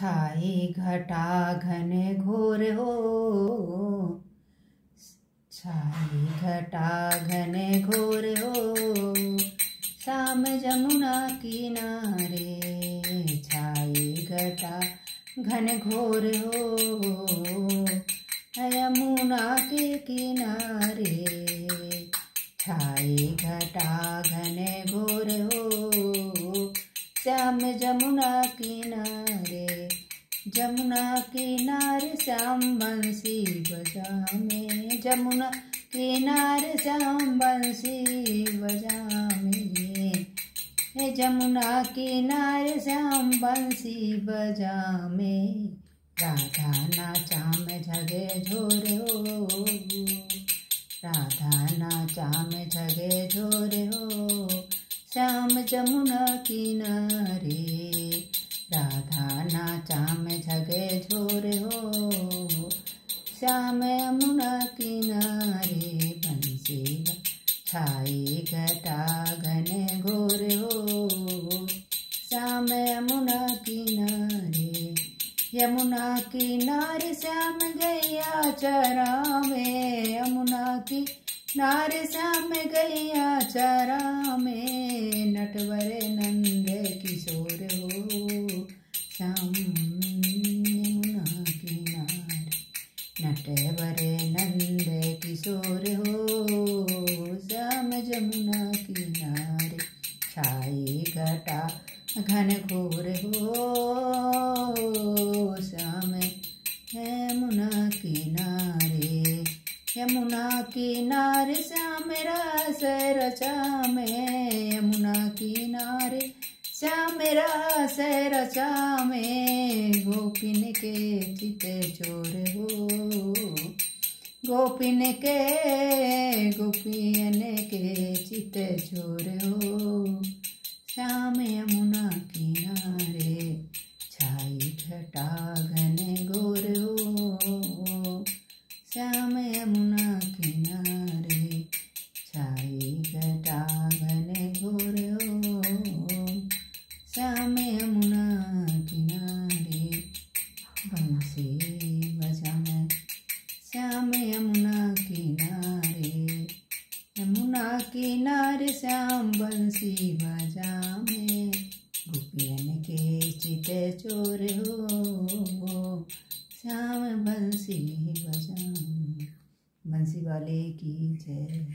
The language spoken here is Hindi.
छाई घटा घने घोर हो। छाई घटा घने घोर हो। शाम जमुना किनारे छाई घटा घन घोर हो। यमुना के किनारे छाई घटा घने घोर हो। श्याम जमुना किनारे जमुना किनारे श्याम बंसी बजा जमुना किनारे श्याम बंसी बजा में जमुना किनारे श्याम बंसी बजा राधा नाचा में झगे झोरे हो। राधा नाचा में झगे झोरे हो। श्याम जमुना किनारे। झगे हो। श्याम यमुना किनारे बंसी छाई घटा घने घोर हो। श्याम यमुना किनारे यमुना किनारे श्याम गैया चरा में यमुना की नार श्याम गैया चरा में नटवर नंद किशोर हो। श्याम घन घोर हो श्याम यमुना किनारे यमुना किनारे श्याम रस रचा में यमुना किनारे श्याम रस रचा में गोपिन के चित चोर हो। गोपिन के, गोपियन के चित चोर हो। श्याम यमुना किनारे बंसी बजाना। श्याम यमुना किनारे यमुना किनारे श्याम बंसी बजा में गोपियन के चिते चोर हो श्याम बंसी बजा बंसी वाले की जय।